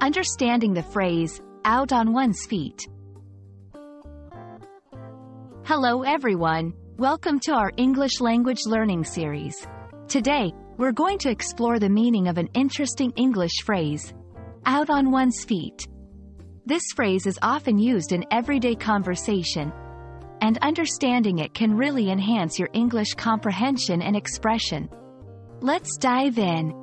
Understanding the phrase, out on one's feet. Hello everyone, welcome to our English language learning series. Today, we're going to explore the meaning of an interesting English phrase, out on one's feet. This phrase is often used in everyday conversation, and understanding it can really enhance your English comprehension and expression. Let's dive in.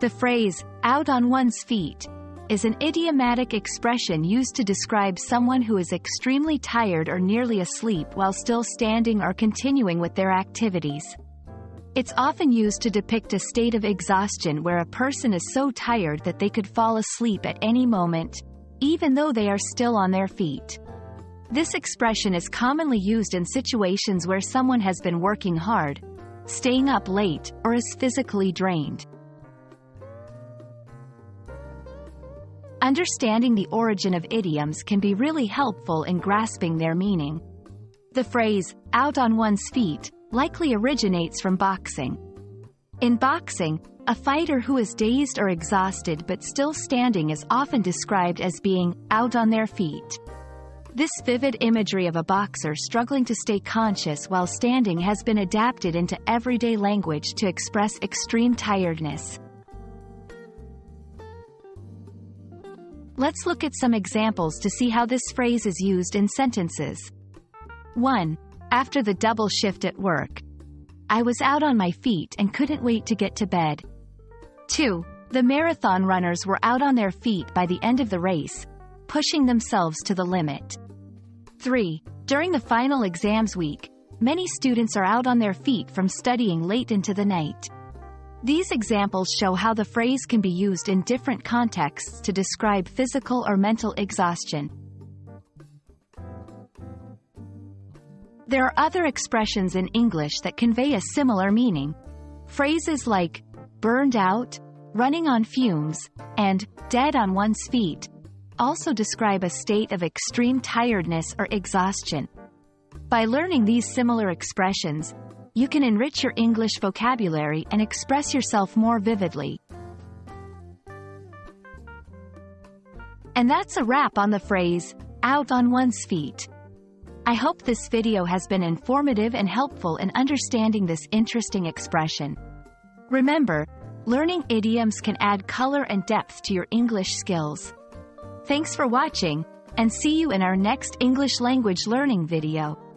The phrase, out on one's feet, is an idiomatic expression used to describe someone who is extremely tired or nearly asleep while still standing or continuing with their activities. It's often used to depict a state of exhaustion where a person is so tired that they could fall asleep at any moment, even though they are still on their feet. This expression is commonly used in situations where someone has been working hard, staying up late, or is physically drained. Understanding the origin of idioms can be really helpful in grasping their meaning. The phrase, out on one's feet, likely originates from boxing. In boxing, a fighter who is dazed or exhausted but still standing is often described as being out on their feet. This vivid imagery of a boxer struggling to stay conscious while standing has been adapted into everyday language to express extreme tiredness. Let's look at some examples to see how this phrase is used in sentences. 1. After the double shift at work. I was out on my feet and couldn't wait to get to bed. 2. The marathon runners were out on their feet by the end of the race, pushing themselves to the limit. 3. During the final exams week, many students are out on their feet from studying late into the night. These examples show how the phrase can be used in different contexts to describe physical or mental exhaustion. There are other expressions in English that convey a similar meaning. Phrases like burned out, running on fumes, and dead on one's feet also describe a state of extreme tiredness or exhaustion. By learning these similar expressions, you can enrich your English vocabulary and express yourself more vividly. And that's a wrap on the phrase, out on one's feet. I hope this video has been informative and helpful in understanding this interesting expression. Remember, learning idioms can add color and depth to your English skills. Thanks for watching, and see you in our next English language learning video.